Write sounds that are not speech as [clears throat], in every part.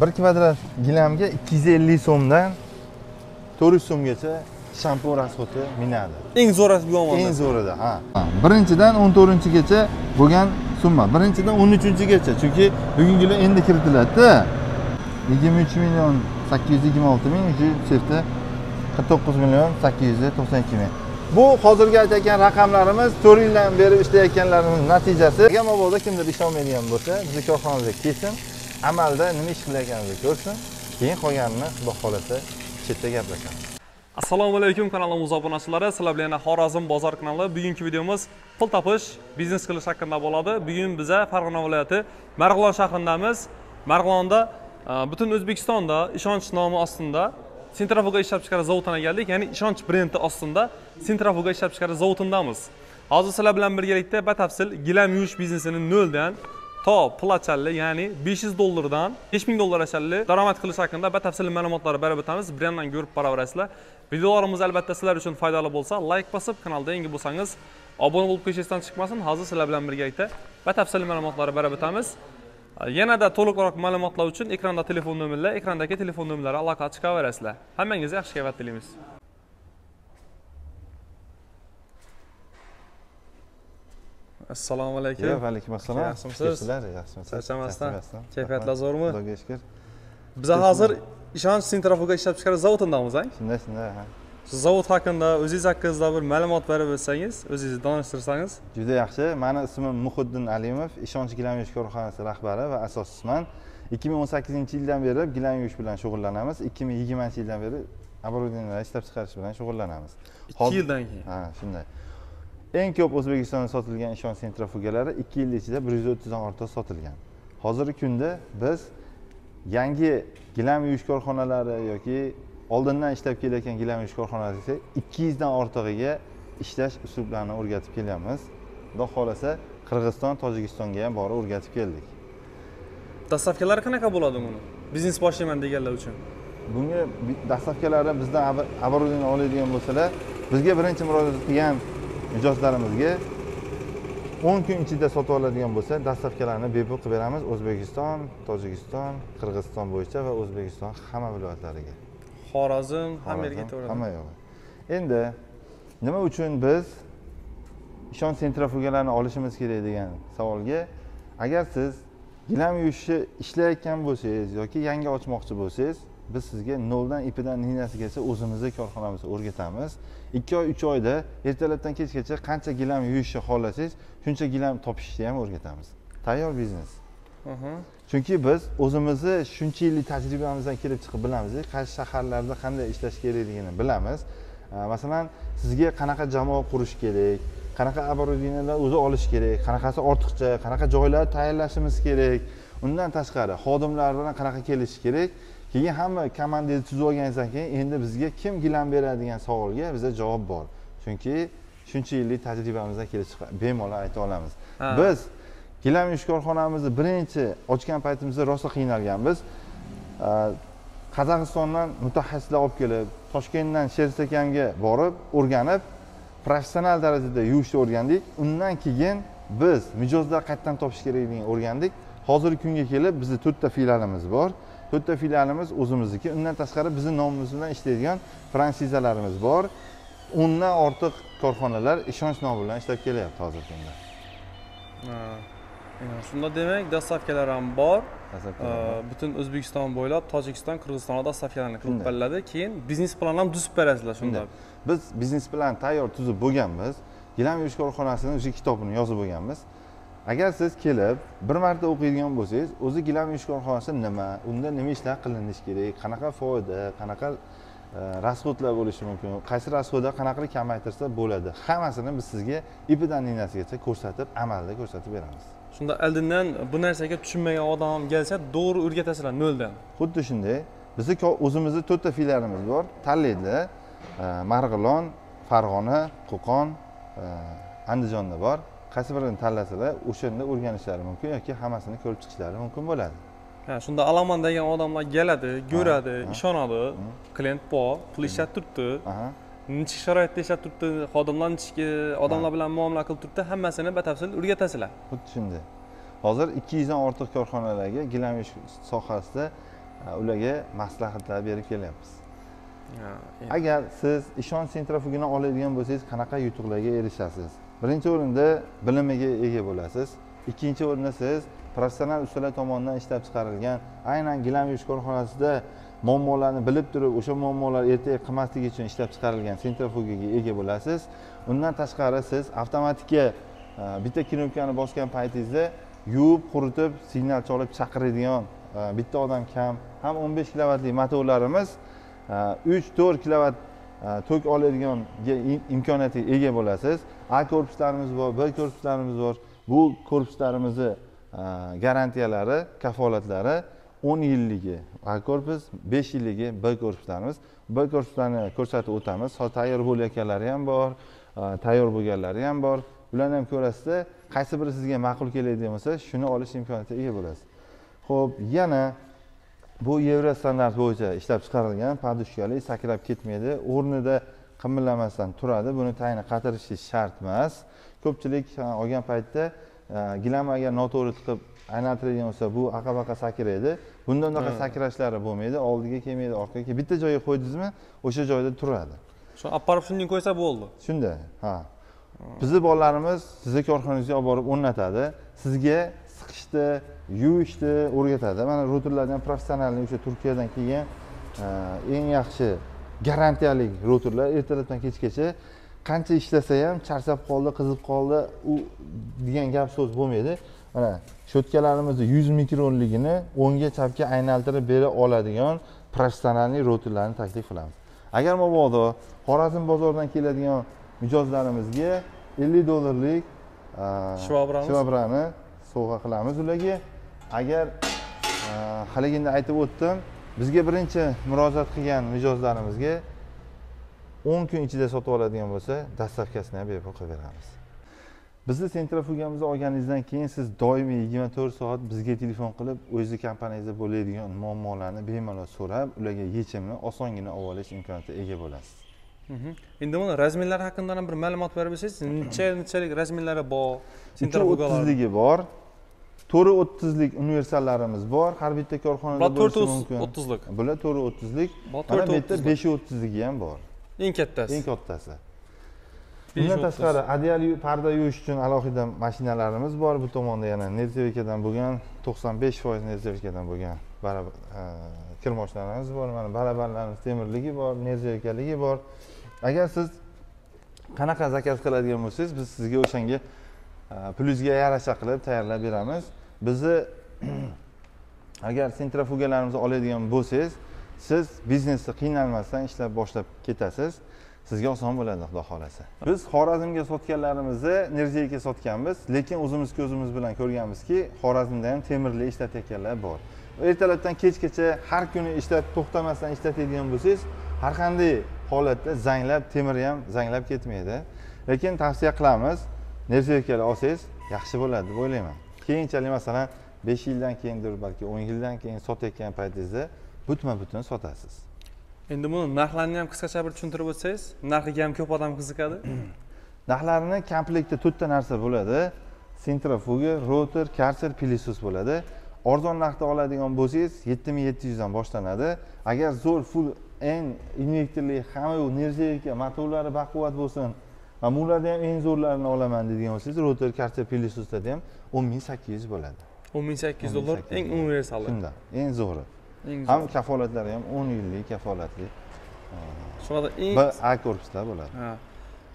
bir kvadrat gilamga ikki yuz ellik so'mdan to'rt yuz so'mgacha shampun расходi minadi. Eng zo'ri bu yomon eng zo'rida ha. Birinchidan o'n to'rtinchigacha bo'lgan summa. Birinchidan o'n uchinchigacha chunki bugungi kunlar endi kiritiladida. Yigirma uch million sakkiz yuz yigirma olti ming shu sefda qirq to'qqiz million sakkiz yuz to'qson ikki ming. Bu hozirgi aytayotgan raqamlarimiz to'rt yildan beri ishlayotganlarimiz natijasi. Agar mabodo kimdir ishonmaydigan bo'lsa bizni korxonamizga kelsin amalda nima ish qilayotganimizni ko'rsin keyin qolganini xudo xohlasa chetda gaplashamiz assalomu alaykum kanalimiz obunachilari. Sizlar bilan yana xorazm bozor kanali. Bugungi videomiz pul topish biznes qilish haqida bo'ladi. Bugun biza farg'ona viloyati marg'ilon shahrindamiz marg'ilonda e, butun o'zbekistonda ishonch nomi ostida sentrafuga ishlab chiqarish zavodini keldik. Ya'ni ishonch brendi ostida sentrafuga ishlab chiqarish zavodidamiz hozir sizlar bilan birgalikda batafsil gilam yuvish biznesini noldan to pulachalli ya'ni 500 dollardan 5000 dollar achalli daromad qilish haqida batafsil ma'lumotlar berib o'tamiz. Brenddan ko'rib boraverasizlar videolarimiz albatta sizlar uchun foydali bo'lsa layk bosib kanalda yangi bo'lsangiz obuna bo'lib ketishingizdan chiqmasin. Hozir sizlar bilan birgalikda batafsil ma'lumotlar berib o'tamiz. Yanada to'liqroq ma'lumotlar uchun ekranda telefon nomerlar ekrandagi telefon nomerlari aloqa chiqaverasizlar. Hammangizga yaxshi kayfiyat tilaymiz. Assalomu alaykum. va alaykum assalom Yaxshimisiz? yaxshimisiz Charchamasdan. Kayfiyatlar zo'rmi? xudoga shukur biz hozir ishonch sentrafuga ishlab chiqarish zavodidamiz a shunday shunday ha. Shu zavod haqida o'zingiz haqingizda bir ma'lumot berib o'tsangiz o'zingizni tanishtirsangiz juda yaxshi. Mani ismim muhiddin alimov ishonch gilam yuvish korxonasi rahbari va asoschisiman. ikki ming o'n sakkizinchi yildan beri gilam yuvish bilan shug'ullanamiz. ikki ming yigirmanchi yildan beri оборудованиялар ishlab chiqarish bilan shug'ullanamiz. Ikki yildan keyin? Ha shunday eng ko'p o'zbekistonda sotilgan ishonch sentrifugalari ikki yil ichida bir yuz o'ttizdan ortiq sotilgan. Hozirgi kunda biz yangi gilam yuvish korxonalari yoki oldindan ishlab kelayotgan gilam yuvish korxonalari esa ikki yuzdan ortig'iga ishlash uslublarini o'rgatib kelyapmiz. Xudo xohlasa qirg'iziston tojikistonga ham borib o'rgatib keldik. Dastavkalari qanaqa bo'ladi buni? Biznes boshlayman deganlar uchun. Bunga dastavkalari bizdan ab- оборудование oladigan bo'lsalar bizga birinchi murojaat qilgan mijozlarimizga o'n kun ichida sotib oladigan bo'lsa dastavkalarni bepul qilib beramiz o'zbekiston tojikiston qirg'iziston bo'yicha va o'zbekiston hamma viloyatlariga. Xorazm hamma yerga Xorazm, ketaveradi hamma yog'i. Endi nima uchun biz ishonch sentrifugalarini olishimiz kerak degan savolga agar siz gilam yuvishni ishlayotgan bo'lsangiz yoki yangi ochmoqchi bo'lsangiz biz sizga noldan ipidan iynasigacha o'zimizni korxonamizda o'rgatamiz. Ikki oy uch oyda ertalabdan kechgacha qancha gilam yuvishni xohlasangiz shuncha gilam topishni ham o'rgatamiz. Tayyor biznes. Chunki biz o'zimizni shuncha yillik tajribamizdan kelib chiqib bilamiz qaysi shaharlarda qanday ishlash kerakligini bilamiz. Masalan sizga qanaqa jamoa qurish kerak qanaqa оборудованиялар o'zi olish kerak qanaqasi ortiqcha qanaqa joylar tayyorlashimiz kerak. Undan tashqari xodimlar bilan qanaqa kelishish kerak keyin hamma komandangizni tuzib olganingizdan keyin endi bizga kim gilam beradi degan savolga bizda javob bor. Chunki shuncha yillik tajribamizdan kelib chiqib bemalol ayta olamiz. Biz gilam yuvish korxonamizni birinchi ochgan paytimizda rosa qiynalganmiz. Qozog'istondan mutaxassislar olib kelib toshkentdan shersekamga borib o'rganib professional darajada yuvishni o'rgandik. Undan keyin biz mijozlar qayerdan topish kerakligini o'rgandik. Hozirgi kunga kelib bizni to'rtta filialimiz bor to'rtta filialimiz o'zimizniki. Undan tashqari bizni nomimiz bilan ishlaydigan fransizalarimiz bor. O'ndan ortiq korxonalar ishonch nomi bilan ishlab kelyapti hozirgi kunda. Shunda demak dastavkalar ham bor. Butun o'zbekiston bo'ylab tojikiston qirg'izistonda dastavkalarni qilib beriladi keyin biznes plan ham tuzib berasizlar shunda. Biz biznes plan tayyor tuzib bo'lganmiz. Gilam yuvish korxonasini o'sha kitobini yozib bo'lganmiz agar siz kelib bir marta o'qiydigan bo'lsangiz o'zi gilam yuvish korxonasi nima unda nima ishlar qilinishi kerak qanaqa foyda qanaqa e, расходlar bo'lishi mumkin qaysi расходlar qanaqa qilib kamaytirsa bo'ladi. Hammasini biz sizga ipidan iynasigacha ko'rsatib amalda ko'rsatib beramiz. Shunda oldindan bu narsaga tushunmagan odam kelsa to'g'ri o'rgatasizlar noldan. Xuddi shunday bizni o'zimizni to'rtta filialimiz bor. Tanlaydi e, marg'ilon farg'ona qo'qon e, andijonda bor qaysi birini tanlasalar o'shanda o'rganishlari mumkin yoki hammasini ko'rib chiqishlari mumkin bo'ladi? Ha shunda alaman degan odamlar keladi ko'radi ishonadi. Klient bor pul ishlab turibdi. Aha. necha sharoitda ishlab turibdi xodimlar necha odamlar bilan muomala qilib turibdi hammasini batafsil o'rgatasizlar. Xuddi shunday. Hozir ikki yuzdan ortiq korxonalarga gilam yuvish sohasida e, ularga maslahatlar berib kelyapmiz. Ha, agar siz ishonch sentrifugini oladigan bo'lsangiz qanaqa yutuqlarga erishasiz birinchi o'rinda bilimiga ega bo'lasiz. Ikkinchi o'rinda siz professional ustalar tomonidan ishlab chiqarilgan aynan gilam yuvish korxonasida muammolarni bilib turib o'sha muammolar ertaga qilmasligi uchun ishlab chiqarilgan sentrifugaga ega bo'lasiz. Undan tashqari siz avtomatika e, bitta knopkani bosgan paytingizda yuvib quritib signal cholib chaqiradigan e, bitta odam kam. Ham 15 kilovatli motorlarimiz e, uch to'rt kilovat E, tok oladigan imkoniyatga ega bo'lasiz. A korpuslarimiz bor b korpuslarimiz bor. Bu korpuslarimizni e, garantiyalari kafolatlari o'n yilligi a korpus besh yilligi b korpuslarimiz. B korpuslarni ko'rsatib o'tamiz. Hozir tayyor bo'layotganlari ham bor e, tayyor bo'lganlari ham bor. Ularni ham ko'rasizda qaysi biri sizga ma'qul keladigan bo'lsa shuni olish imkoniyatiga ega bo'lasiz. Ho'p yana bu yevro standart bo'yicha ishlab chiqarilgan podushkali sakrab ketmaydi. O'rnida qimirlamasdan turadi. Buni tagini qatirishingiz shart emas ko'pchilik olgan paytda gilam agar noto'g'ri tiqib aylantiradigan bo'lsa bu aqa baqa sakraydi bunda unaqa Ha. sakrashlari bo'lmaydi. Oldiga kelmaydi orqaga kelmaydi bitta joyga qo'ydingizmi o'sha joyda turadi. Shu olib borib shunday qo'ysa bo'ldi. Shunday ha. Bizni bolalarimiz sizni korxonangizga olib borib o'rnatadi. Sizga siqishni yuvishni o'rgatadi. Mana rotorlarni ham professionalniy o'sha turkiyadan kelgan e, eng yaxshi garantiyali rotorlar ertalabdan kechgacha qancha ishlasa ham charchab qoldi qizib qoldi u degan gap so'z bo'lmaydi. Mana shotkalarimizni yuz mikronligini o'ngga chapga aylantirib bera oladigan professionalniy rotorlarni taklif qilamiz. Agar mabodo xorazm bozoridan keladigan mijozlarimizga ellik dollarlik e, shvobrani sovg'a qilamiz ularga. Agar e, haligina aytib o'tdim bizga birinchi murojaat qilgan mijozlarimizga o'n kun ichida sotib oladigan bo'lsa dastavkasini ham bepul qilib beramiz. Bizni sentrifugamizni olganingizdan keyin siz doimiy yigirma to'rt soat bizga telefon qilib o'zizni kompaniyangizda bo'ladigan muammolarni bemalol so'rab ularga yechimni osongina olib olish imkoniyatiga ega bo'lasiz. Endi buni razmerlari haqida ham bir ma'lumot berib bersangiz necha nechalik razmerlari bor uch o'ttizligi bor to'rt o'ttizlik universallarimiz bor har bitta korxonada bular to'rt bo'lishi mumkin o'ttizlik bular to'rt o'ttizlik mana bu yerda besh o'ttizligi ham bor eng kattasi eng kattasi Besh undan o'ttiz. tashqari adyal parda yuvish uchun alohida mashinalarimiz bor bu tomonda yana nержавейкаdan bo'lgan to'qson besh foiz nержавейкаdan bo'lgan bara- kir moshinalarimiz bor mana barabarlarimiz temirligi bor nержавейкалigi bor agar siz qanaqa zakaz qiladigan bo'lsangiz biz sizga o'shanga e, pulingizga yarasha qilib tayyorlab beramiz. Bizni [clears throat] agar sentrifugalarimizni oladigan bo'lsangiz siz biznesni qiynalmasdan ishlab boshlab ketasiz. Sizga oson bo'ladi xudo xohlasa. Biz xorazmga sotganlarimizni nerjiyga sotganmiz lekin o'zimiz ko'zimiz bilan ko'rganmizki xorazmda ham temirli ishlatayotganlar bor. Ertalabdan kechgacha har kuni ishlab to'xtamasdan ishlatadigan bo'lsangiz har qanday holatda zanglab temiri ham zanglab ketmaydi. Lekin tavsiya qilamiz nerjiykalar olsangiz yaxshi bo'ladi deb o'ylayman. Keyinchalik masalan besh yildan keyindir balki o'n yildan keyin sotayotgan paytingizda butma butun sotasiz. Endi buni narxlarini ham qisqacha bir tushuntirib o'tsangiz narxiga ham ko'p odam qiziqadi. [clears throat] Narxlarini komplektda to'rtta narsa bo'ladi. Sentrifuga rotor karser pilisus bo'ladi. Arzon narxda oladigan bo'lsangiz yetti ming yetti yuzdan boshlanadi. Agar zo'r full eng invertorli hamma nержавейка motorlari baquvvat bo'lsin. Va bularda ham eng zo'rlarini olaman deydigan bo'lsangiz rotor karser pilisuslarda ham o'n ming sakkiz yuz bo'ladi. o'n ming sakkiz yuz 10 ming dollar 800 eng universali. Shunda eng zo'ri. Ham kafolatlari ham o'n yillik kafolatli. Shularda eng b a korpusda bo'ladi. Ha.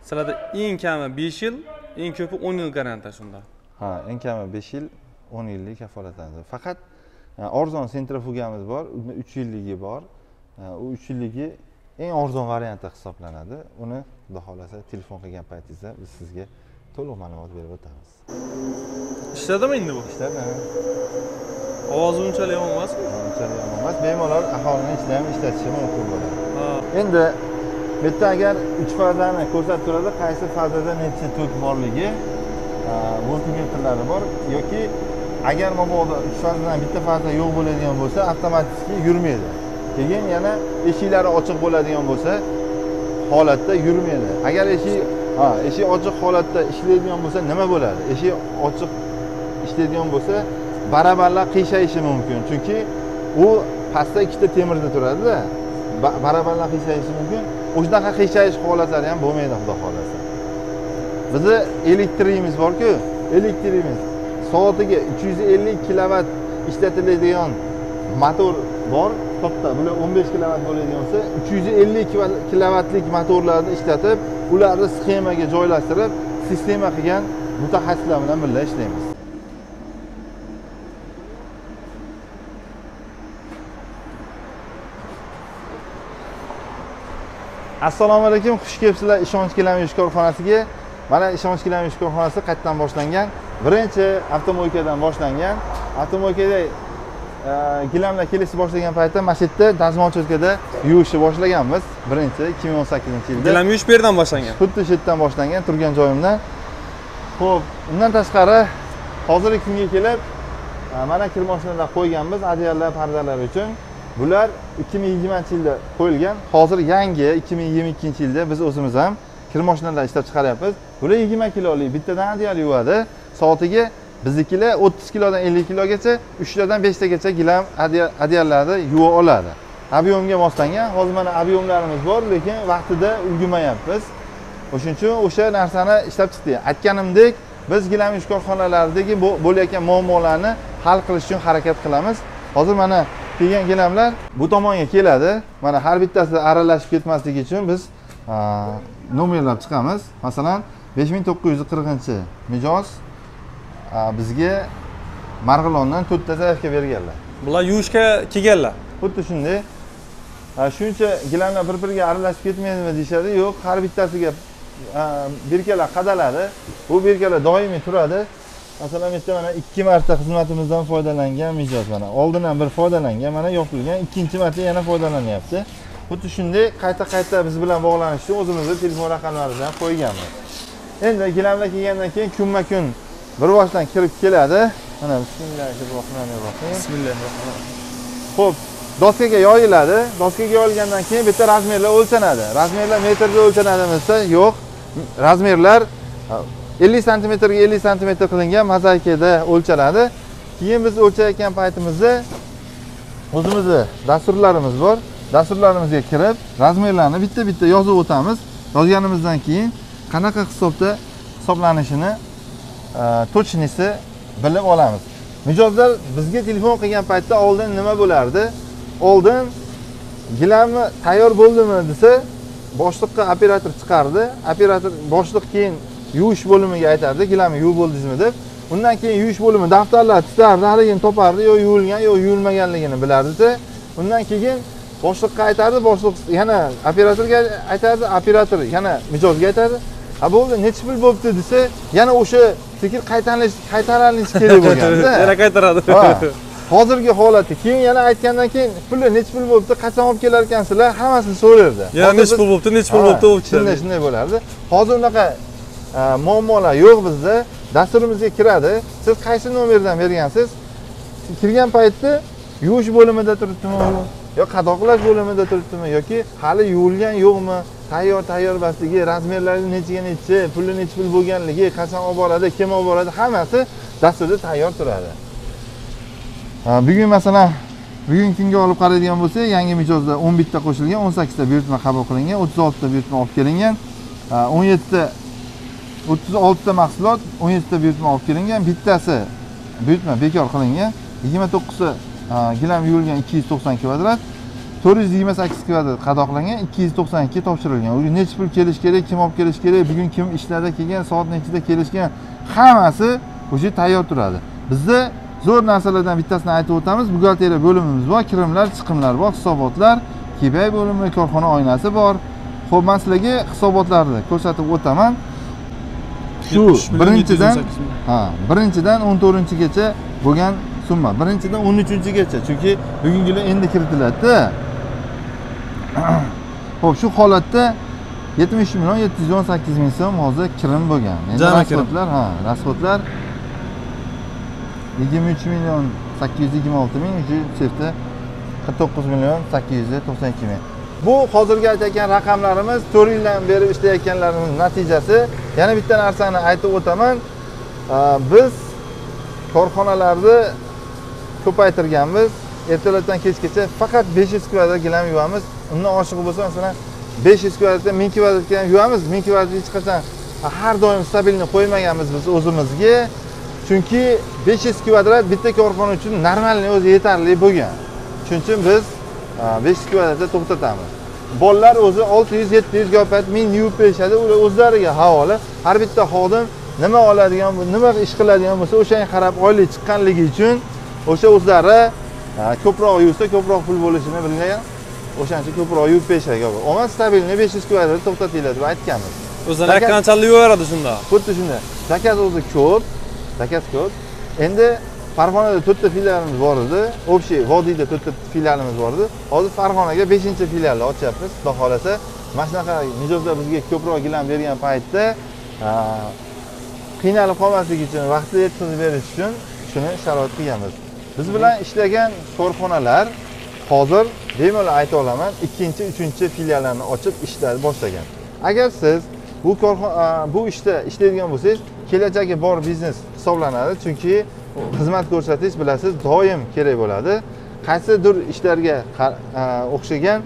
Sizlarda eng kami besh yil eng ko'pi o'n yil garantiya shunda. Ha eng kami besh yil o'n yillik kafolatlanadi. Faqat arzon sentrifugamiz bor unda uch yilligi bor u uch yilligi eng arzon varianti hisoblanadi. Uni xudo xohlasa telefon qilgan paytingizda biz sizga to'liq ma'lumot berib o'tamiz. Ishladimi endi bu? Ishlab ovozi unchalik yomon emasmi? Unchalik yomon emas. Bemalol aholini ichida ham ishlatishi mumkin bo'ladi. Endi bu yerda agar uch fazani ko'rsatib turadi qaysi fazada necha tok borligi e, voltmetrlari bor yoki agar mabodo uch fazadan bitta faza yo'q bo'ladigan bo'lsa avtomatik yurmaydi keyin yana eshiklari ochiq bo'ladigan bo'lsa holatda yurmaydi. Agar eshik ha eshik ochiq holatda ishlaydigan bo'lsa nima bo'ladi? Eshik ochiq ishlaydigan bo'lsa barabarlar qiyshayishi mumkin. Chunki u pastda ikkita temirda turadida barabarlar qiyshayishi mumkin. O'shanaqa qiyshayish holatlari ham bo'lmaydi xudo xohlasa. Bizni elektrimiz borku elektrimiz soatiga uch yuz ellik kilovat ishlatiladigan motor bor. Katta bular o'n besh kilovat bo'ladigan bo'lsa uch yuz ellik kilovatlik motorlarni ishlatib ularni sxemaga joylashtirib sistema qilgan mutaxassislar bilan birga ishlaymiz. Assalomu alaykum xush kelibsizlar. Ishonch gilamyush korxonasiga. Mana ishonch gilamyush korxonasi qayerdan boshlangan. Birinchi avtomoykadan boshlangan. Avtomoykada gilamlar kelishni boshlagan paytda mana shu yerda dazmolchotkada yuvishni boshlaganmiz. Birinchi ikki ming o'n sakkizinchi yilda. Gilam yuvish bu yerdan boshlangan. Xuddi shu yerdan boshlangan turgan joyimdan ho'p undan tashqari hozirgi kunga kelib e, mana kir moshinalar qo'yganmiz adyallar pardalar uchun. Bular ikki ming yigirmanchi yilda qo'yilgan hozir yangi ikki ming yigirma ikkinchi yilda biz o'zimiz ham kir moshinalar ishlab chiqaryapmiz. Bular yigirma kilolik bittadan adyal yuvadi. Soatiga biznikilar o'ttiz kilodan ellik kilogacha uchtadan beshtagacha gilam adyallarni yuva oladi. Obyomga moslangan hozir mana obyomlarimiz bor lekin vaqtida ulgurmayapmiz o'shaning uchun o'sha narsani ishlab chiqdik. Aytganimdek biz gilamyush korxonalaridagi bo'layotgan muammolarni hal qilish uchun harakat qilamiz. Hozir mana kelgan gilamlar bu tomonga keladi. Mana har bittasi aralashib ketmasligi uchun biz nomerlab chiqamiz. Masalan besh ming to'qqiz yuz qirqinchi mijoz bizga marg'ilondan to'rtta zaявka berganlar. Bular yuvishga kelganlar. Xuddi shunday. Shuncha gilamlar bir biriga aralashib ketmaydimi deyishadi yo'q har bittasiga a, berkalar qadaladi. Bu berkalar doimiy turadi. Masalan bu yerda mana ikki marta xizmatimizdan foydalangan mijoz mana. Oldin ham bir foydalangan mana yopilgan ikkinchi marta yana foydalanyapti. Xuddi shunday qayta qayta biz bilan bog'lanish uchun o'zimizni telefon raqamlaridan qo'yganmiz. Endi gilamlar kelgandan keyin kunma kun bir boshdan kirib keladi mana bismillahi rohmanir rohim bismillahirrohmanirrohim Xo'p, doskaga yoyiladi. Doskaga yoyilgandan keyin bitta razmerlar o'lchanadi. Razmerlar metrda o'lchanadimi desa, yo'q. Razmerlar 50 santimetrga 50 santimetr qilingan mozaikada o'lchanadi. Keyin biz o'lchayotgan paytimizda o'zimizni dasturlarimiz bor. Dasturlarimizga kirib, razmerlarni bitta-bitta yozib o'tamiz. Yozganimizdan keyin qanaqa hisobda hisoblanishini e, bilib olamiz. Mijozlar bizga telefon qilgan paytda oldin nima bo'lardi? Oldin gilamni tayyor bo'ldimi desa, boshliqqa operator chiqardi. Operator boshliq keyin yuvish bo'limiga aytardi, gilamni yuvib bo'ldingizmi deb. Undan keyin yuvish bo'limi daftarlar tutardi, haligini topardi, yo yuvilgan, yo yuvilmaganligini bilardi. Undan keyin boshliqqa aytardi, boshliq yana operatorga aytardi, operator yana mijozga aytardi. Ha bo'ldi, necha pul bo'libdi desa, yana o'sha sekin qaytarilish qaytarilishi kerak bo'lganda. yana qaytaradi. Hozirgi holati keyin yana aytgandan keyin puli necha pul bo'libdi, qachon olib kelar ekansizlar, hammasini so'rardi. yana nechi biz- pul bo'libdi nechi pul bo'libdi shunday shunday bo'lardi. Hozir unaqa e, muammolar yo'q bizda. Dasturimizga kiradi. Siz qaysi nomerdan bergansiz? Kirgan paytda yuvish bo'limida turibdimi u? Yo qadoqlash bo'limida turibdimi yoki hali yuvilgan yo'qmi? Tayyor tayyor emasligi razmerlari nechiga nechi puli nechi pul bo'lganligi qachon olib boradi kim olib boradi hammasi dasturda tayyor turadi. Ha, bugun masalan bugungi kunga olib qaraydigan bo'lsak yangi mijozda o'n bitta qo'shilgan o'n sakkizta buyurtma qabul qilingan o'ttiz oltita buyurtma olib kelingan o'n yettita o'ttiz oltita mahsulot o'n yettita buyurtma olib kelingan bittasi buyurtma bekor qilingan yigirma to'qqizta gilam yuvilgan ikki yuz to'qson kvadrat to'rt yuz yigirma sakkiz kvadrat qadoqlangan ikki yuz to'qson ikki topshirilgan. U nechi pul kelishi kerak kim olib kelishi kerak bugun kim ishlarda kelgan soat nechida kelishgan hammasi уже tayyor turadi. Bizda zo'r narsalardan bittasini aytib o'tamiz buxgalteriya bo'limimiz bor kirimlar chiqimlar bor hisobotlar kibay bo'limi korxona oynasi bor. Ho'p man sizlarga hisobotlarni ko'rsatib o'taman. Shu 70 million, birinchidan 718 million. ha birinchidan o'n to'rtinchigacha bo'lgan summa birinchidan o'n uchinchigacha chunki bugungilar endi kiritiladida ho'p [clears throat] shu holatda yetmish million yetti yuz o'n sakkiz ming so'm hozir kirim bo'lgan. Endi rasxodlar ha rasxodlar yigirma uch million sakkiz yuz yigirma olti ming yerda qirq to'qqiz million sakkiz yuz to'qson ikki ming. Bu hozirgi aytayotgan raqamlarimiz to'rt yildan beri ishlayotganlarimiz natijasi. Yana bitta narsani aytib o'taman. Biz korxonalarni ko'paytirganmiz. Ertalabdan kechgacha faqat 500 kvadrat gilam yuvamiz. Undan oshig'i bo'lsa masalan 500 kvadratdan 1000 kvadratga ham yuvamiz. 1000 kvadratni hech qachon har doim stabilni qo'ymaganmiz biz o'zimizga. Chunki 500 kvadrat bitta korxona uchun normalniy o'zi yetarli bo'lgan. Shuning uchun biz besh 500 kvadratda to'xtatamiz. Bolalar o'zi 600 700 gapayt ming yuvib berishadi. Ular o'zlariga havola har bitta xodim nima oladigan nima ish qiladigan bo'lsa o'shanga qarab oylik chiqqanligi uchun o'sha o'zlari ko'proq yuvsa ko'proq pul bo'lishini bilgan o'shaning uchun ko'proq yuvib berishadi umuman stabilniy 500 kvadrat to'xtatinglar deb aytganmiz. O'zini Zakaz- qanchalik yuvaveradi shunda. Xuddi shunday zakaz o'zi ko'p zakaz ko'p. Endi farg'onada to'rtta filialimiz bor edi. Общий vodiyda to'rtta filialimiz bor edi. Hozir farg'onaga beshinchi filialni ochyapmiz xudo xohlasa mana shunaqa mijozlar bizga ko'proq gilam bergan paytda qiynalib qolmaslik uchun vaqtida yetkazib berish uchun shuni sharoit qilganmiz biz bilan ishlagan korxonalar hozir bemalol ayta olaman ikkinchi uchinchi filiallarni ochib ishlar boshlagan. Agar siz bu korxona bu ishda ishlaydigan bo'lsangiz kelajagi bor biznes hisoblanadi chunki xizmat ko'rsatish bilasiz doim kerak bo'ladi. Qaysidir ishlarga o'xshagan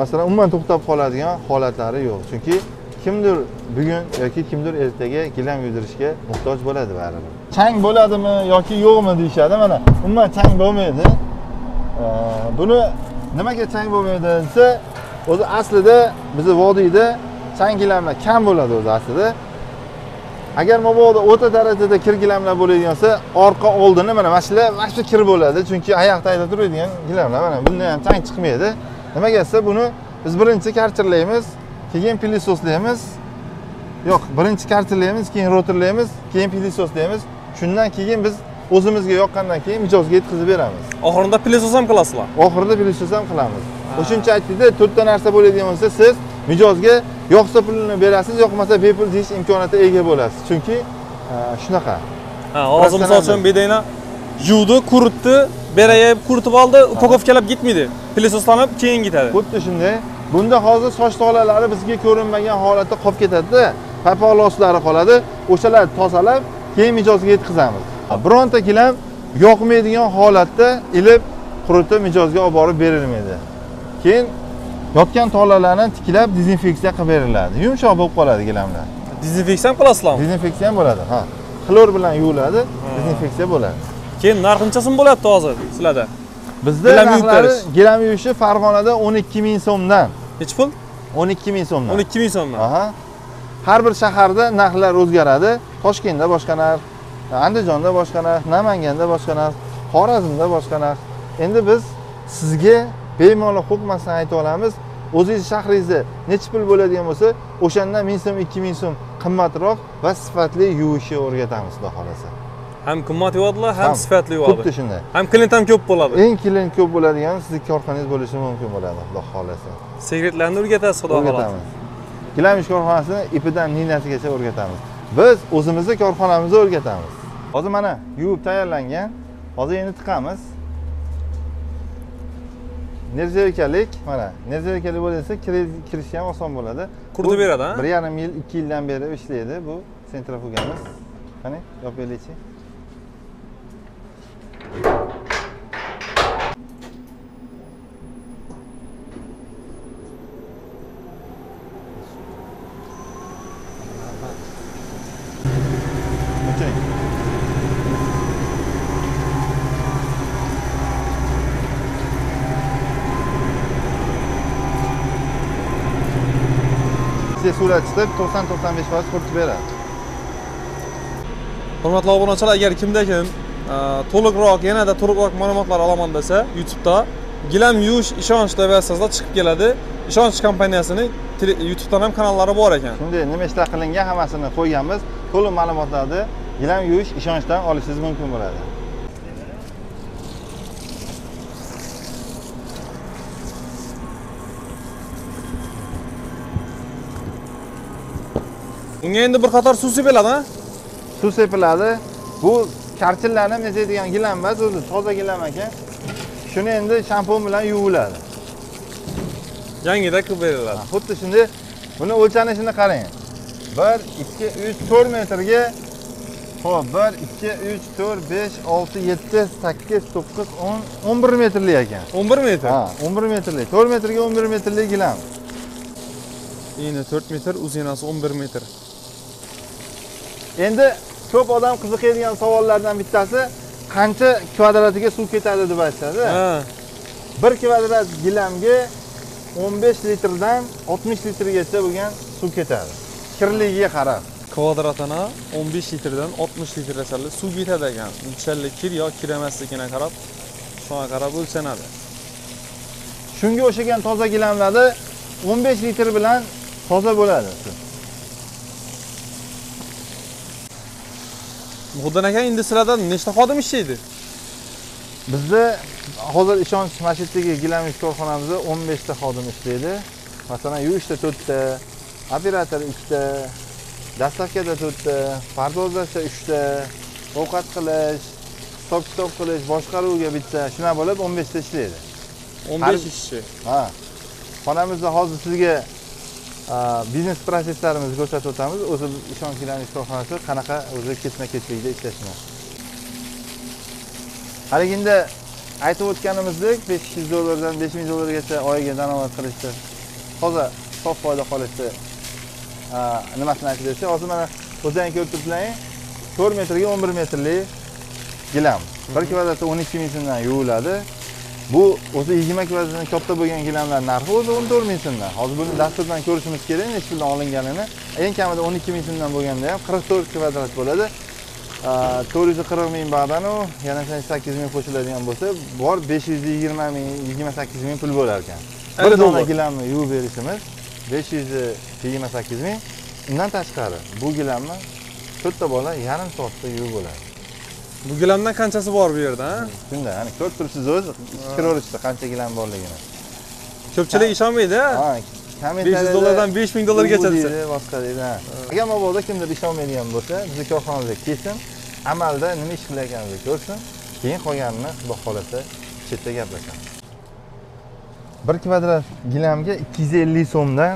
masalan umuman to'xtab qoladigan holatlari yo'q chunki kimdir bugun yoki kimdir ertaga gilam yudirishga muhtoj bo'ladi baribir. Chang bo'ladimi yoki yo'qmi deyishadi. Mana umuman chang bo'lmaydi. Buni nimaga chang bo'lmaydi desa o'zi aslida bizni vodiyda chang gilamlar kam bo'ladi o'zi aslida. Agar mabodo o'ta darajada kir gilamlar bo'ladigan bo'lsa orqa oldini mana mana shular mana shu kir bo'ladi. Chunki oyoq tagida turadigan gilamlar mana bundan ham chang chiqmaydi. Nimaga desa buni biz birinchi karchirlaymiz keyin pilisoslaymiz yo'q birinchi karchirlaymiz keyin rotorlaymiz keyin pilisoslaymiz shundan keyin biz o'zimizga yoqqandan keyin mijozga yetkazib beramiz. Oxirida pilesos ham qilasizlar. Oxirida pilissos ham qilamiz. O'shuncha aytdikda to'rtta narsa bo'ladigan bo'lsa siz mijozga yoqsa pulini berasiz yoqmasa bepul deyish imkoniyatiga ega bo'lasiz. Chunki shunaqa. Ha hozir misol uchun bedayna yuvdi quritdi berayib quritib oldi upakovkalab ketmaydi. Pilesoslanib keyin ketadi. Xuddi shunday. Bunda hozir soch tolalari bizga ko'rinmagan holatda qolib ketadida papaloslari qoladi. O'shalarni tozalab keyin mijozga yetkazamiz. Bironta gilam yoqmaydigan holatda ilib quritib mijozga olib borib berilmaydi. Keyin yotgan tolalarni tiklab dezinfeksiya qilib beriladi. Yumshoq bo'lib qoladi gilamlar. Dezinfeksiya ham qilasizlarmi? Dezinfeksiya ham bo'ladi ha. Xlor bilan yuviladi dezinfeksiya bo'ladi. Keyin narxincha so'm bo'lyapti hozir sizlarda? Bizda Gilam narxlari yuvishi farg'onada o'n ikki ming so'mdan. Nechi pul? o'n ikki ming so'mdan. o'n ikki ming so'mdan. Har bir shaharda narxlar o'zgaradi. Toshkentda boshqa narx, Andijonda boshqa narx, Namanganda boshqa narx, Xorazmda boshqa narx. Endi biz sizga bemalol qo'rqmasdan ayta olamiz. O'zingiz shahringizda necha pul bo'ladigan bo'lsa, o'shandan 1000 so'm, 2000 so'm qimmatroq va sifatli yuvishni o'rgatamiz, xudo xolasa. ham qimmat yuvadilar ham sifatli Xuddi yuvadi shunday. ham klient ham ko'p bo'ladi Eng kelin ko'p bo'ladigan sizning korxonangiz bo'lishi mumkin bo'ladi, xudo xolasa. sekretlarni o'rgatasiz xudo xohlasa o'rgatamiz gilam korxonasini ipidan ninasigacha o'rgatamiz biz o'zimizni korxonamizni o'rgatamiz. Hozir mana yuvib tayyorlangan hozir endi tiqamiz. Nerzavikalik mana nerzavikalik bo'lsa kirishi ham oson bo'ladi. Bu beradi, bir yarim yil ikki yildan beri ishlaydi bu sentrifugamiz qani yopib to'qson to'qson besh foiz quritib beradi. Hurmatli obunachilar agar kimda kim to'liqroq yanada to'liqroq ma'lumotlar olaman desa youtubeda gilam yuvish ishonch deb yozsangizlar chiqib keladi. Ishonch kompaniyasini youtubedan ham kanallari bor ekan. Shunday nima ishlar qilingan hammasini qo'yganmiz. To'liq ma'lumotlarni gilam yuvish ishonchdan olishingiz mumkin bo'ladi unga endi bir qator suv sepiladi ha? suv sepiladi. Bu karchillanib nezaydigan gilam emas o'zi toza gilam ekan. Shuni endi shampun bilan yuviladi. Yangida qilib beriladi. Xuddi shunday. Buni o'lchanishini qarang. Bir ikki uch to'rt metrga. Ho'p bir ikki uch to'rt besh olti yetti sakkiz to'qqiz o'n o'n bir metrli ekan. 11 metr? Ha o'n bir metrli. To'rt metrga o'n bir metrli gilam. Eni 4 metr uzinasi 11 metr endi ko'p odam qiziqadigan savollardan bittasi qancha kvadratiga suv ketadi deb aytishadi. Ha. Bir kvadrat gilamga o'n besh litrdan oltmish litrgacha bo'lgan suv ketadi. Kirligiga qarab. Kvadratini 15 litrdan 60 litrgacha suv ketadi ekan unchalik kir yo kir emasligini qarab shunga qarab o'lchanadi. Shunga o'xshagan toza gilamlarda o'n besh litr bilan toza bo'ladi suv. muhuddan aka endi sizlarda nechta xodim ishlaydi Bizda hozir ishonch masjiddagi gilam ish korxonamizda 15 ta xodim ishlaydi. Masalan, yuvishda 4 ta, operator 2 ta, dastavkada 4 ta, pardozlashda 3 ta, ovqat qilish, hisob kitob qilish, boshqaruvga bitta, shuna bo'lib 15 ta ishlaydi. 15 ishchi Ha. Xonamizda hozir sizga biznes proseslarimizni ko'rsatib o'tamiz. O'zi ishonch gilam korxonasi qanaqa o'zi ketma-ketlikda ishlashini. Haliginda aytib o'tganimizdek 500 dollardan 5000 dollargacha oyiga daromad qilishdi. Hozir sof foyda qolishdi. Nimasini aytib bersak, hozir mana o'zlaring ko'rib turibsizlar, 4 metrga 11 metrli gilam. 1 kvadratda 12 ming so'mdan yuviladi. Bu o'zi 20 kvadratdan katta bo'lgan gilamlar narxi o'zi 14 ming so'mdan. Hozir buni dasturdan ko'rishimiz kerak, necha puldan olinganini. Eng kamida 12 ming so'mdan bo'lganda ham 44 kvadrat bo'ladi. to'rt yuz qirq ming bag'danu yana sakkiz ming qo'shiladigan bo'lsa bor besh yuz yigirma ming yigirma sakkiz ming pul bo'lar ekan bir dona gilamni yuvib berishimiz besh yuz yigirma sakkiz ming undan tashqari bu gilamni to'rtta bola yarim soatda yuvib bo'ladi bu gilamdan qanchasi bor bu yerda ha? shunda ya'ni ko'rib turibsiz o'zi kiraverichda qancha gilam borligini ko'pchilik ishonmaydi ha? ha 500 dollardan 5000 dollargacha u desa. boshqa deydi ha. agar mabodo kimdir ishonmaydigan bo'lsa bizni korxonamizga kelsin amalda nima ish qilayotganimizni ko'rsin keyin qolganini xudo xohlasa chetda gaplashamiz bir kvadrat gilamga ikki yuz ellik so'mdan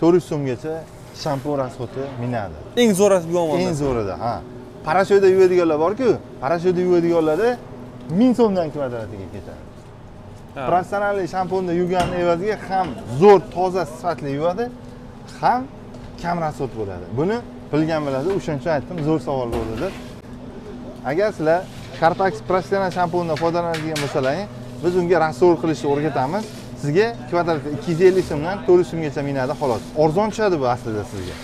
to'rt yuz so'mgacha shampun rasxodi minadi eng zo'r bu eng zo'rida ha parashyutda yuvadiganlar borku parashyutda yuvadiganlarda ming so'mdan kvadratiga ketadi professionalniy shampunni yuvganni evaziga ham zo'r toza sifatli yuvadi ham kam rasxod bo'ladi buni bilgan biladi o'shaning uchun aytdim zo'r savol bo'ldi deb. Agar sizlar karpax professional shampundan foydalanadigan bo'lsalaring biz unga rasol qilishni o'rgatamiz. Sizga kvadratga ikki yuz ellik so'mdan to'rt yuz so'mgacha minadi xolos. Arzon tushadi bu aslida sizga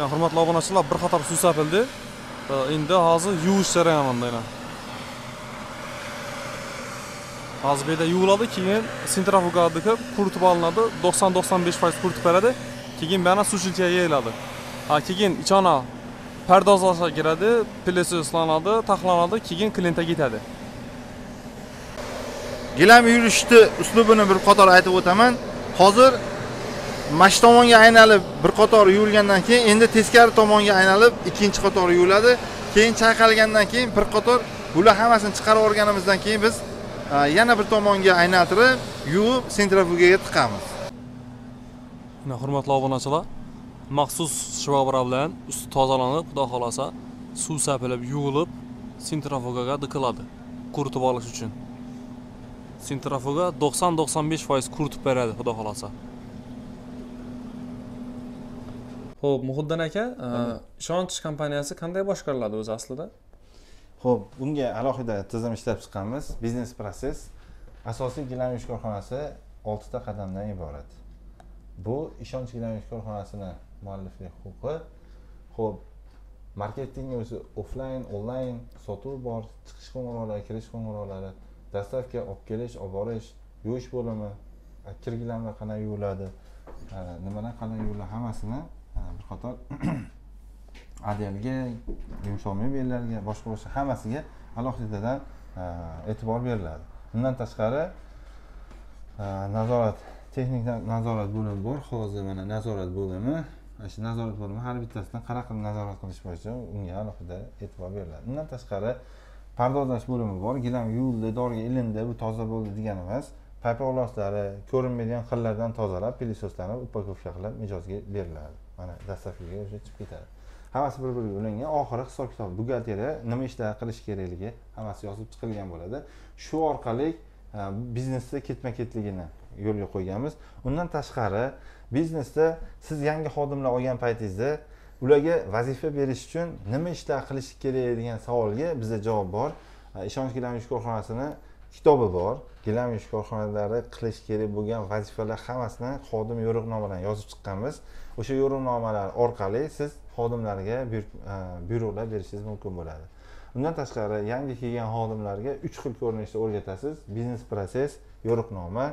Yani, hurmatli obunachilar bir qator suv sepildi. Endi hozir yuvish jarayonida yana. Hozir bu yerda yuviladi, keyin sentrifugada dikib quritib olinadi, 90-95% quritib beradi. Keyin yana sushilchaga yeyiladi. Ha, keyin ichona pardozlashga kiradi, pilisi ıslanadi, taxlanadi, keyin klientga ketadi. gilam yurishni uslubini bir qator aytib o'taman hozir mana shu tomonga aylanib bir qator yuvilgandan keyin endi teskari tomonga aylanib ikkinchi qator yuviladi. Keyin chayqalgandan keyin bir qator bular hammasini chiqarib yuborganimizdan keyin biz e, yana bir tomonga aylantirib yuvib sentrifugaga tiqamiz. Mana hurmatli obunachilar, maxsus shvabra bilan usti tozalanib, xudo xohlasa suv sapilib yuvilib, sentrifugaga diqiladi, quritib olish uchun. Sentrifuga 90-95% quritib beradi, xudo xohlasa. Xo'p, Muhiddin aka, e, ishonch kompaniyasi qanday boshqariladi o'zi aslida? ho'p bunga alohida tizim ishlab chiqqanmiz. Biznes proses asosiy gilam ish korxonasi oltita qadamdan iborat. Bu ishonch gilam ish korxonasini mualliflik huquqi. Ho'p marketing o'zi offlayn onlayn sotuv bor chiqish qo'ng'iroqlari kirish qo'ng'iroqlari dostavka olib kelish olib borish yuvish bo'limi kir gilamlar qanday yuviladi a, nimadan qanday yuviladi hammasini bir qator [clears throat] adelga yumshoq bellarga boshqa boshqa hammasiga alohidadan e, e'tibor beriladi. Undan tashqari e, nazorat texnik nazorat bo'limi bor. Hozir mana nazorat bo'limi mana shu nazorat bo'limi har bittasidan qanaqa qilib nazorat qilish bo'yicha unga alohida e'tibor beriladi. Undan tashqari pardozlash bo'limi bor. Gilam yuvildi doriga ilindi bu toza bo'ldi degani emas papiolostlari ko'rinmaydigan xillardan tozalab pilisoslab upakovka qilib mijozga beriladi. Mana dastavkaga уже chiqib ketadi. Hammasi bir biriga ulangan oxiri hisob kitob buxgalteriya nima ishlar qilish kerakligi hammasi yozib chiqilgan bo'ladi. Shu orqali e, biznesda ketma ketligini yo'lga qo'yganmiz. Undan tashqari biznesda siz yangi xodimlar olgan paytingizda ularga vazifa berish uchun nima ishlar qilish kerak degan savolga bizda javob bor. Ishonchli ishonch gilam korxonasini kitobi bor. Gilam yuvish korxonalari qilish kerak bo'lgan vazifalar hammasini xodim yo'riqnomadan yozib chiqqanmiz. O'sha yo'riqnomalar orqali siz xodimlarga buyruqlar e, berishingiz mumkin bo'ladi. Undan tashqari yangi kelgan xodimlarga uch xil ko'rinishda o'rgatasiz. Biznes protsess yo'riqnoma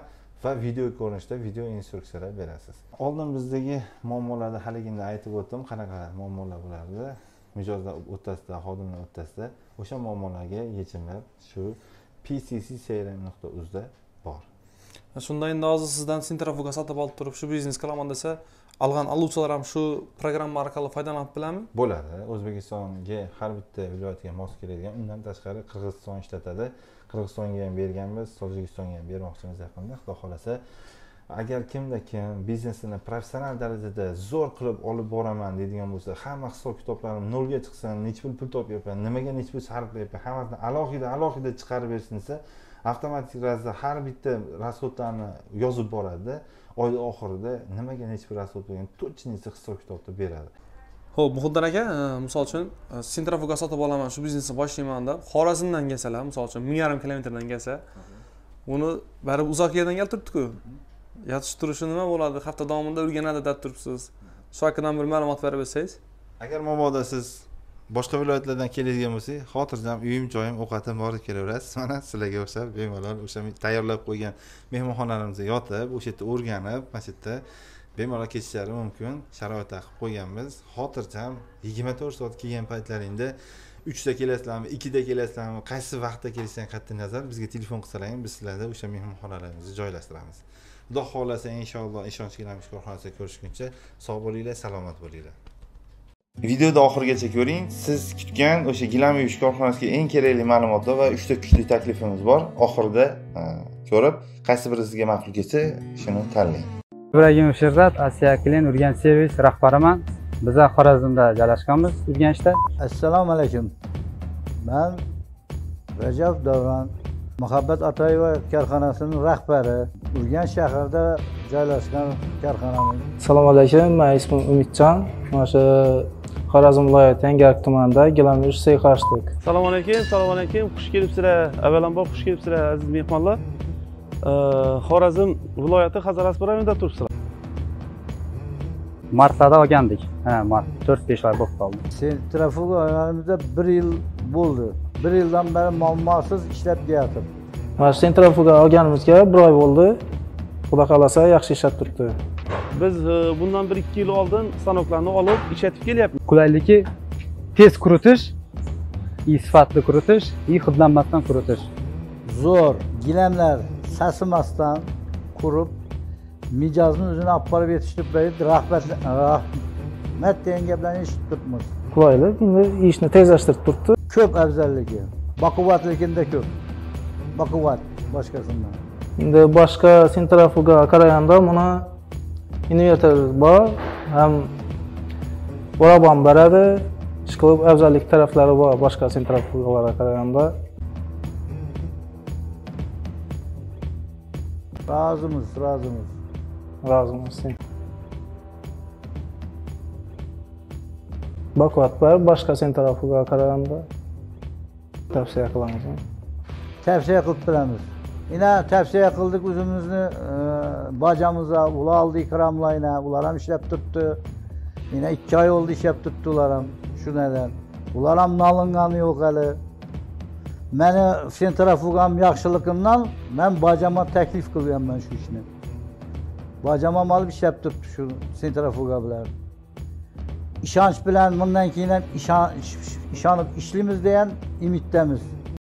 va video ko'rinishda video instruksiyalar berasiz. Oldin bizdagi muammolarni haligini aytib o'tdim. Qanaqa muammolar bo'lardi? Mijozlar o'rtasida xodimlar o'rtasida o'sha muammolarga yechimlar shu pccrm.uzda bor. Shunda endi hozir sizdan sentrifuga sotib olib turib shu biznes qilaman desa olgan oluvchilar ham shu programma orqali foydalanib biladimi bo'ladi. O'zbekistonga har bitta viloyatga mos keladigan undan tashqari qirg'iziston ishlatadi. Qirg'izistonga ham berganmiz tojikistonga ham bermoqchimiz yaqinda. Xudo xohlasa agar kimda kim biznesini professional darajada zo'r qilib olib boraman deydigan bo'lsa hamma hisob kitoblarim nolga chiqsin nechi pul pul topyapman nimaga nechi pul sarflayapman hammasini alohida alohida chiqarib bersin desa avtomatik ravishda har bitta расходlarni yozib boradida oy oxirida nimaga nechi pul расход bo'lgan точныйsi hisob kitobda beradi. Ho'p muhiddin aka e, misol uchun e, sentrifuga sotib olaman shu biznesni boshlayman deb xorazmdan kelsalar misol uchun ming yarim kilometrdan kelsa uni baribir uzoq yerdan kelib turibdiku yotish turishi nima bo'ladi? Hafta davomida o'rganadi deb turibsiz. Shu haqidan bir ma'lumot berib o'tsangiz agar mabodo siz boshqa viloyatlardan keladigan bo'lsangiz xotirjam uyim joyim ovqatim bor deb kelaverasiz. Mana sizlarga o'xshab bemalol o'sha tayyorlab qo'ygan mehmonxonalarimizda yotib o'sha yerda o'rganib mana shu yerda bemalol ketishlari mumkin sharoitlar qilib qo'yganmiz. Xotirjam yigirma to'rt soat kelgan paytlaringda uchda kelasizlarmi ikkida kelasizlarmi qaysi vaqtda kelishidan qat'iy nazar bizga telefon qilsalaring biz sizlarni o'sha mehmonxonalarimizga joylashtiramiz. Xudo xohlasa inshaalloh ishonch gilamich korxonasida ko'rishguncha sog' bo'linglar salomat bo'linglar. Videoni oxirigacha ko'ring. Siz kutgan o'sha gilam yuvish korxonasiga eng kerakli ma'lumotlar va uchta kuchli taklifimiz bor. Oxirida e, ko'rib qaysi biri sizga ma'qul kelsa shuni tanlang. Ibragimov sherzod asiya klin urganch servis rahbariman. Biza xorazmda joylashganmiz urganchda. Assalomu alaykum. Man rajab davron muhabbat otoyeva korxonasining rahbari urganch shahrida joylashgan korxonamiz assalomu alaykum man ismim umidjon. Mana shu xorazm viloyati yangiark tumanida gilam yuvish sexi ochdik assalomu alaykum assalomu alaykum. Xush kelibsizlar avvalambor xush kelibsizlar aziz mehmonlar. Xorazm viloyati hazaraspor rayonida turibsizlar. Martada olgandik. Ha mart to'rt besh oy bo'lib qoldi. Sentrafugalarimizda bir yil bo'ldi bir yildan beri muammosiz ishlab kelyapti mana shu sentrifuga olganimizga bir oy bo'ldi. Xudo xohlasa yaxshi ishlab turibdi. Biz e, bundan bir ikki yil oldin stanoklarni olib ishlatib kelyapmiz. Qulayligi tez quritish и sifatli quritish и hidlanmasdan quritish zo'r. Gilamlar sasimasdan qurib mijozni o'zini olib borib yetishtirib rahmat rahmat degan gaplarni eshitib turibmiz qulaylik endi ishni tezlashtirib turibdi ko'p afzalligi baquvvatligida ko'p baquvvat boshqasidan endi boshqa sentrifuga qaraganda buni invertor bor ham baraban beradi ishqilib afzallik taraflari bor boshqa sentrifugalarga qaraganda rozimiz rozimiz rozimiz baquvvat bor boshqa sentrifugaga qaraganda tavsiya qilamiz tavsiya qilib turamiz yana tavsiya qildik o'zimizni e, bajamizga ular oldi ikramlayna ular ham ishlab turibdi yana ikki oy bo'ldi ishlab turibdi ular ham shunadan ular ham nolingani yo'q hali mani sentrafugam yaxshiligimdan man bajama taklif qilganman shu ishni bajamam olib ishlab turibdi shu sentrafuga bilan ishonch bilan bundan keyin ham ishon- ishonib ishlaymiz degan umiddamiz